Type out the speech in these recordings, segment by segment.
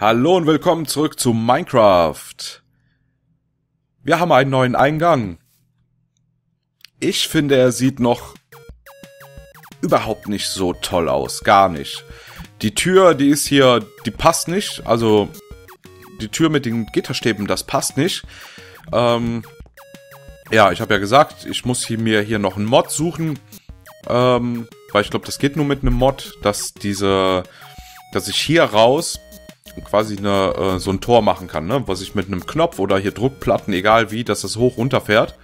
Hallo und willkommen zurück zu Minecraft. Wir haben einen neuen Eingang. Ich finde, er sieht noch überhaupt nicht so toll aus. Gar nicht. Die Tür, die ist hier, die passt nicht. Also, die Tür mit den Gitterstäben, das passt nicht. Ähm, ja, ich habe ja gesagt, ich muss hier, mir hier noch einen Mod suchen. Ähm, weil ich glaube, das geht nur mit einem Mod, dass diese, dass ich hier raus quasi eine, äh, so ein Tor machen kann, ne? Was ich mit einem Knopf oder hier Druckplatten, egal wie, dass das hoch runter fährt.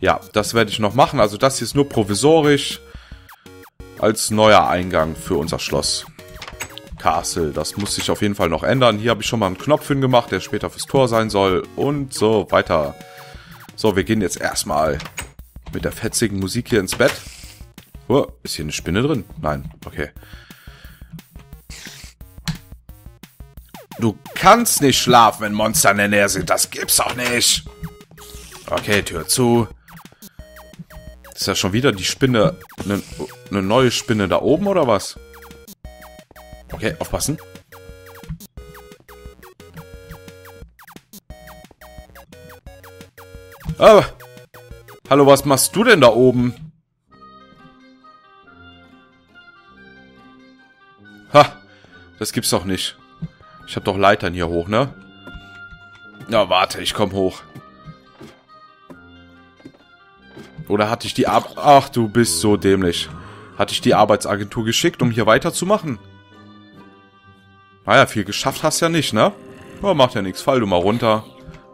Ja, das werde ich noch machen. Also das hier ist nur provisorisch als neuer Eingang für unser Schloss. Castle. Das muss sich auf jeden Fall noch ändern. Hier habe ich schon mal einen Knopf hingemacht, der später fürs Tor sein soll. Und so weiter. So, wir gehen jetzt erstmal mit der fetzigen Musik hier ins Bett. Oh, ist hier eine Spinne drin? Nein, okay. Du kannst nicht schlafen, wenn Monster in der Nähe sind. Das gibt's doch nicht. Okay, Tür zu. Ist ja schon wieder die Spinne. Eine ne neue Spinne da oben oder was? Okay, aufpassen. Oh. Hallo, was machst du denn da oben? Ha, das gibt's doch nicht. Ich habe doch Leitern hier hoch, ne? Ja, warte, ich komm hoch. Oder hatte ich die Ab... Ach, du bist so dämlich. Hatte ich die Arbeitsagentur geschickt, um hier weiterzumachen? Naja, viel geschafft hast ja nicht, ne? Oh, macht ja nichts. Fall du mal runter.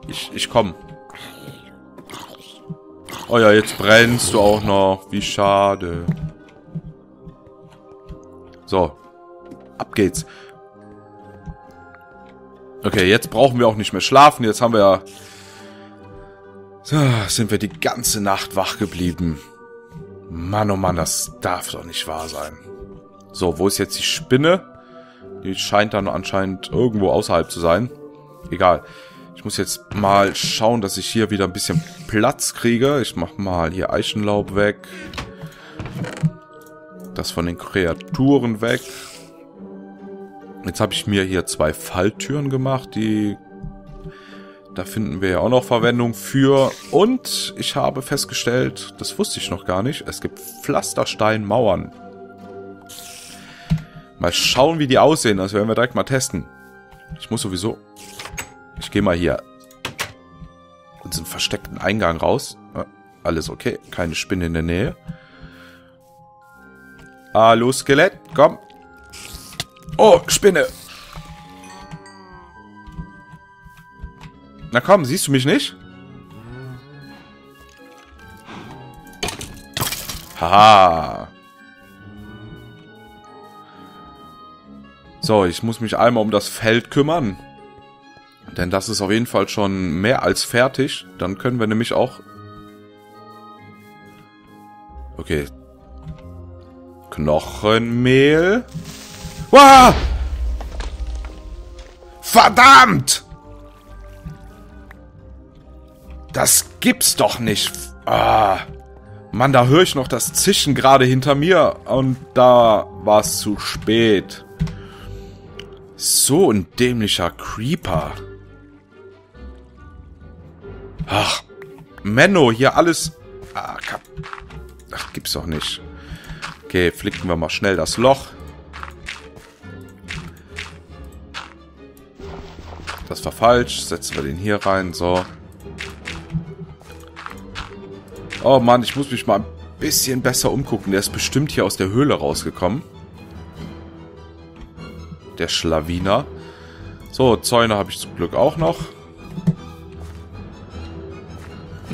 Ich, ich komm. Oh ja, jetzt brennst du auch noch. Wie schade. So. Ab geht's. Okay, jetzt brauchen wir auch nicht mehr schlafen. Jetzt haben wir ja... So, sind wir die ganze Nacht wach geblieben. Mann, oh Mann, das darf doch nicht wahr sein. So, wo ist jetzt die Spinne? Die scheint dann anscheinend irgendwo außerhalb zu sein. Egal. Ich muss jetzt mal schauen, dass ich hier wieder ein bisschen Platz kriege. Ich mach mal hier Eichenlaub weg. Das von den Kreaturen weg. Jetzt habe ich mir hier zwei Falltüren gemacht, die... Da finden wir ja auch noch Verwendung für. Und ich habe festgestellt, das wusste ich noch gar nicht, es gibt Pflastersteinmauern. Mal schauen, wie die aussehen. Das werden wir direkt mal testen. Ich muss sowieso... Ich gehe mal hier unseren versteckten Eingang raus. alles okay. Keine Spinne in der Nähe. Hallo, Skelett. Komm. Oh, Spinne. Na komm, siehst du mich nicht? Haha. So, ich muss mich einmal um das Feld kümmern. Denn das ist auf jeden Fall schon mehr als fertig. Dann können wir nämlich auch... Okay. Knochenmehl. Wow! Verdammt! Das gibt's doch nicht. Ah. Mann, da höre ich noch das Zischen gerade hinter mir. Und da war es zu spät. So ein dämlicher Creeper. Ach, Menno, hier alles... Ah, Ach, gibt's doch nicht. Okay, flicken wir mal schnell das Loch. Das war falsch. Setzen wir den hier rein. So. Oh Mann, ich muss mich mal ein bisschen besser umgucken. Der ist bestimmt hier aus der Höhle rausgekommen. Der Schlawiner. So, Zäune habe ich zum Glück auch noch.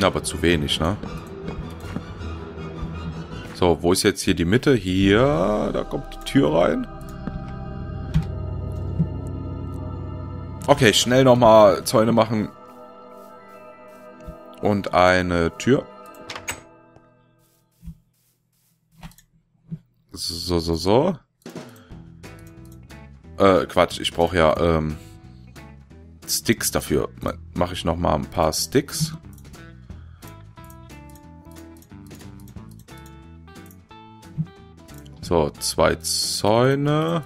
Aber zu wenig, ne? So, wo ist jetzt hier die Mitte? Hier, da kommt die Tür rein. Okay, schnell nochmal Zäune machen. Und eine Tür. So, so, so. Äh, Quatsch, ich brauche ja ähm, Sticks dafür. Mache ich nochmal ein paar Sticks. So, zwei Zäune.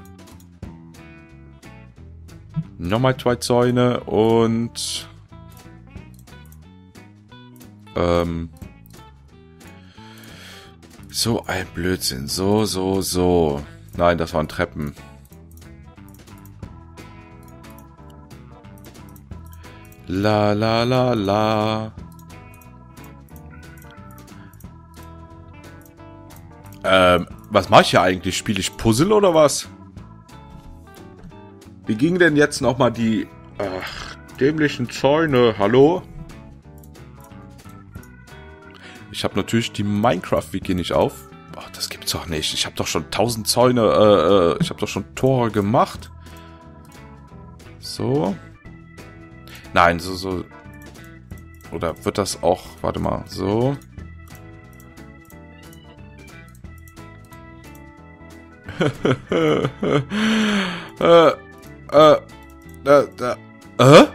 Nochmal zwei Zäune und... Ähm... So ein Blödsinn. So, so, so. Nein, das waren Treppen. La la la la. Ähm, was mache ich hier eigentlich? Spiele ich Puzzle oder was? Wie ging denn jetzt nochmal die... Ach, dämlichen Zäune. Hallo? Ich habe natürlich die Minecraft-Wiki nicht auf. Ach, das gibt's doch nicht. Ich habe doch schon tausend Zäune, äh, äh, ich habe doch schon Tore gemacht. So. Nein, so, so. Oder wird das auch, warte mal, so. äh, äh, da, da, äh?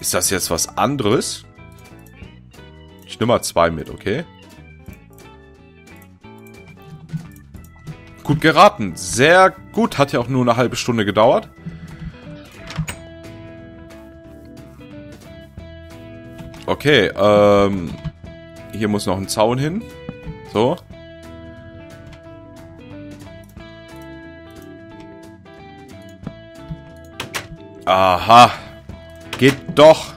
Ist das jetzt was anderes? Ich nehme mal zwei mit, okay? Gut geraten. Sehr gut. Hat ja auch nur eine halbe Stunde gedauert. Okay, ähm... Hier muss noch ein Zaun hin. So. Aha. Geht doch.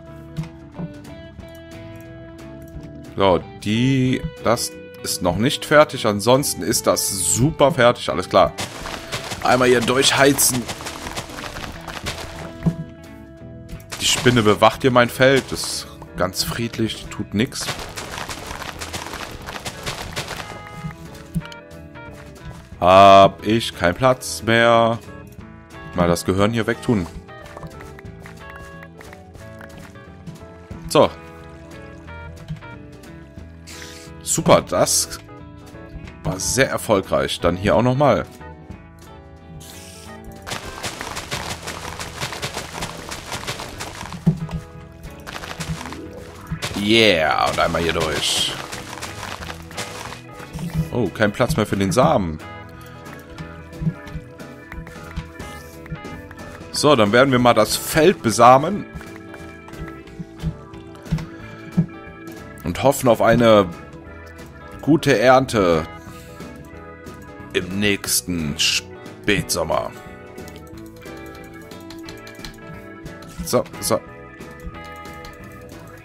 So, die... Das ist noch nicht fertig. Ansonsten ist das super fertig. Alles klar. Einmal hier durchheizen. Die Spinne bewacht hier mein Feld. Das ist ganz friedlich. Tut nichts. Hab ich keinen Platz mehr. Mal das Gehirn hier wegtun. So. Super, das war sehr erfolgreich. Dann hier auch nochmal. Yeah, und einmal hier durch. Oh, kein Platz mehr für den Samen. So, dann werden wir mal das Feld besamen. Hoffen auf eine gute Ernte im nächsten Spätsommer. So, so.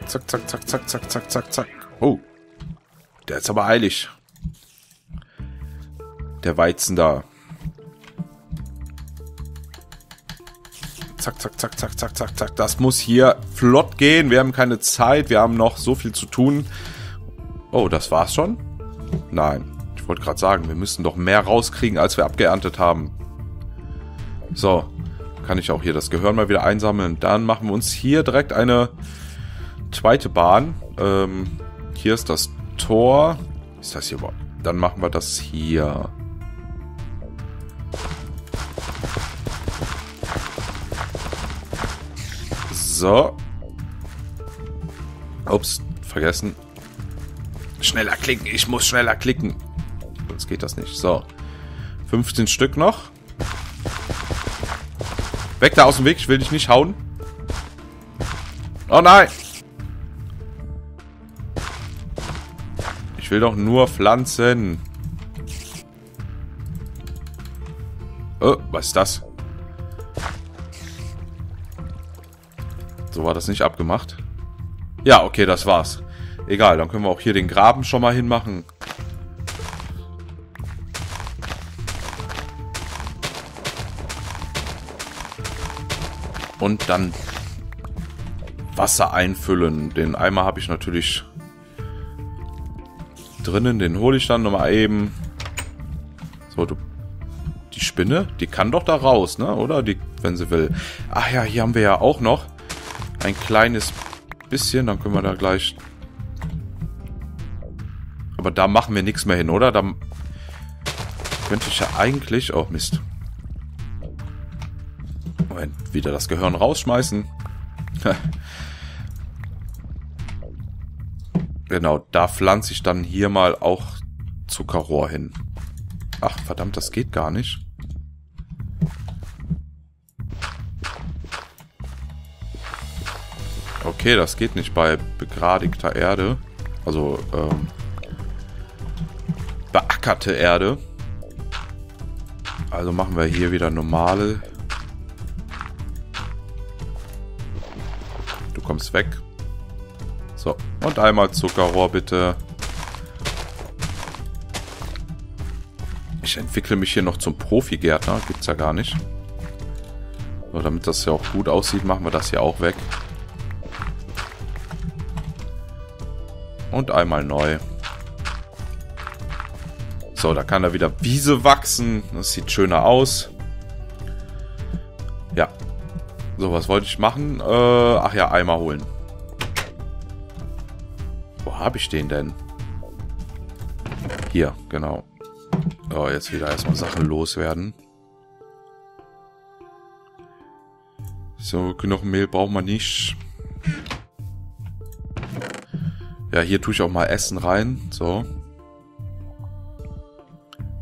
Zack, zack, zack, zack, zack, zack, zack, zack. Oh. Der ist aber eilig. Der Weizen da. Zack, zack, zack, zack, zack, zack, zack. Das muss hier flott gehen. Wir haben keine Zeit. Wir haben noch so viel zu tun. Oh, das war's schon? Nein. Ich wollte gerade sagen, wir müssen doch mehr rauskriegen, als wir abgeerntet haben. So. Kann ich auch hier das Gehirn mal wieder einsammeln. Dann machen wir uns hier direkt eine zweite Bahn. Ähm, hier ist das Tor. Ist das hier überhaupt? Dann machen wir das hier. So. Ups, vergessen. Schneller klicken, ich muss schneller klicken. Sonst geht das nicht. So. 15 Stück noch. Weg da aus dem Weg, ich will dich nicht hauen. Oh nein! Ich will doch nur pflanzen. Oh, was ist das? So war das nicht abgemacht. Ja, okay, das war's. Egal, dann können wir auch hier den Graben schon mal hinmachen. Und dann Wasser einfüllen. Den Eimer habe ich natürlich drinnen. Den hole ich dann nochmal eben. So, du... Die Spinne, die kann doch da raus, ne? Oder? Die, wenn sie will. Ach ja, hier haben wir ja auch noch ein kleines bisschen, dann können wir da gleich... Aber da machen wir nichts mehr hin, oder? Da könnte ich ja eigentlich... Oh, Mist. Moment, wieder das Gehirn rausschmeißen. genau, da pflanze ich dann hier mal auch Zuckerrohr hin. Ach, verdammt, das geht gar nicht. Okay, das geht nicht bei begradigter Erde. Also, ähm, beackerte Erde. Also machen wir hier wieder normale. Du kommst weg. So, und einmal Zuckerrohr bitte. Ich entwickle mich hier noch zum Profi-Gärtner. Gibt's ja gar nicht. So, damit das ja auch gut aussieht, machen wir das hier auch weg. Und einmal neu. So, da kann da wieder Wiese wachsen. Das sieht schöner aus. Ja. So, was wollte ich machen? Äh, ach ja, Eimer holen. Wo habe ich den denn? Hier, genau. So, jetzt wieder erstmal Sachen loswerden. So, Knochenmehl braucht man nicht. Ja, hier tue ich auch mal Essen rein. So.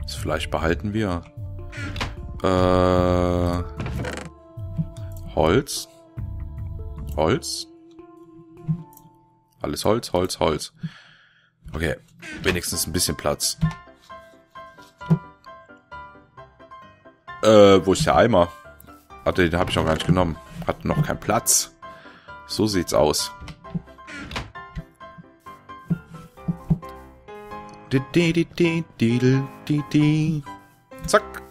Das Fleisch behalten wir. Äh, Holz. Holz. Alles Holz, Holz, Holz. Okay, wenigstens ein bisschen Platz. Äh, wo ist der Eimer? Warte, den habe ich noch gar nicht genommen. Hat noch keinen Platz. So sieht's aus. Zack.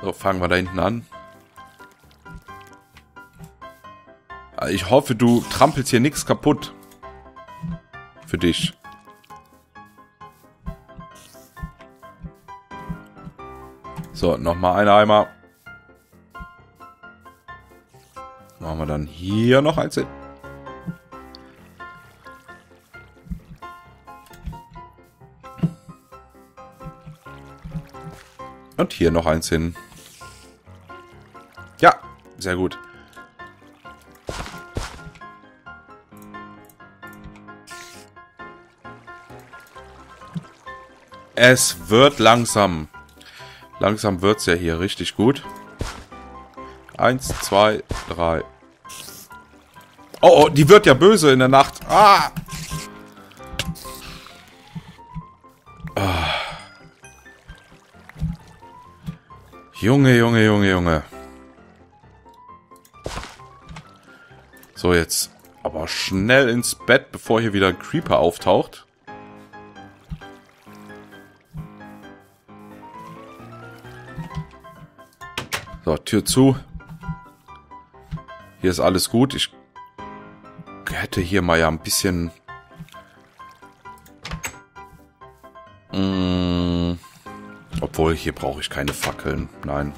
So, fangen wir da hinten an. Ich hoffe, du trampelst hier nichts kaputt. Für dich. So, nochmal ein Eimer. Machen wir dann hier noch eins hin. Und hier noch eins hin. Ja, sehr gut. Es wird langsam. Langsam wird es ja hier richtig gut. Eins, zwei, drei. Oh, oh, die wird ja böse in der Nacht. Ah! Junge, Junge, Junge, Junge. So, jetzt aber schnell ins Bett, bevor hier wieder ein Creeper auftaucht. So, Tür zu. Hier ist alles gut. Ich hätte hier mal ja ein bisschen... Mmh obwohl, hier brauche ich keine Fackeln. Nein.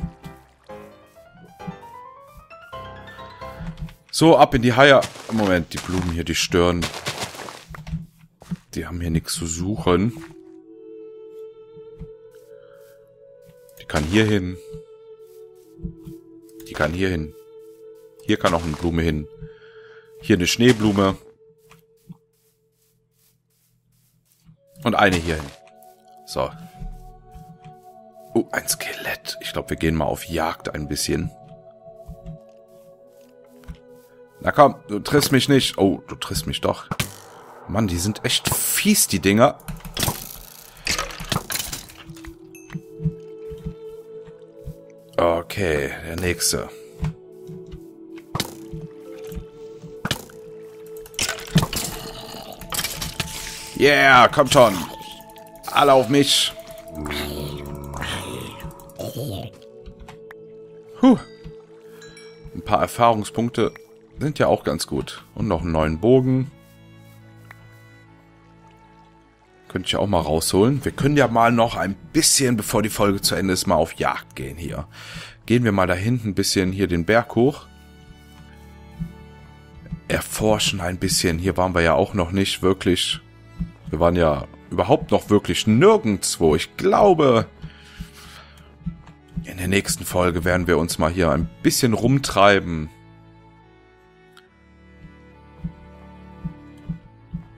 So, ab in die Haie. Moment, die Blumen hier, die stören. Die haben hier nichts zu suchen. Die kann hier hin. Die kann hier hin. Hier kann auch eine Blume hin. Hier eine Schneeblume. Und eine hier hin. So, Oh, ein Skelett. Ich glaube, wir gehen mal auf Jagd ein bisschen. Na komm, du triffst mich nicht. Oh, du triffst mich doch. Mann, die sind echt fies, die Dinger. Okay, der nächste. Yeah, kommt schon. Alle auf mich. Puh. Ein paar Erfahrungspunkte sind ja auch ganz gut. Und noch einen neuen Bogen. Könnte ich auch mal rausholen. Wir können ja mal noch ein bisschen, bevor die Folge zu Ende ist, mal auf Jagd gehen hier. Gehen wir mal da hinten ein bisschen hier den Berg hoch. Erforschen ein bisschen. Hier waren wir ja auch noch nicht wirklich. Wir waren ja überhaupt noch wirklich nirgendwo. Ich glaube, in der nächsten Folge werden wir uns mal hier ein bisschen rumtreiben.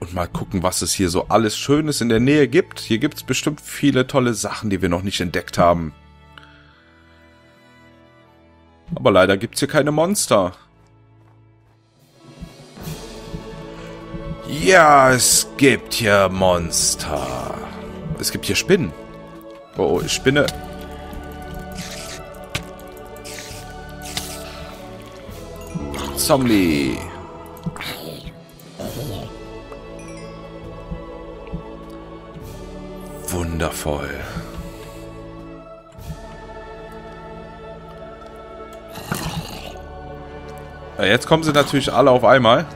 Und mal gucken, was es hier so alles Schönes in der Nähe gibt. Hier gibt es bestimmt viele tolle Sachen, die wir noch nicht entdeckt haben. Aber leider gibt es hier keine Monster. Ja, es gibt hier Monster. Es gibt hier Spinnen. Oh, oh Spinne. Zombie. Wundervoll. Ja, jetzt kommen sie natürlich alle auf einmal.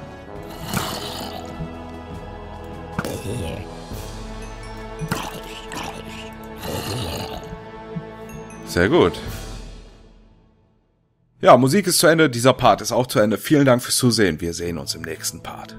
Sehr gut. Ja, Musik ist zu Ende, dieser Part ist auch zu Ende. Vielen Dank fürs Zusehen. Wir sehen uns im nächsten Part.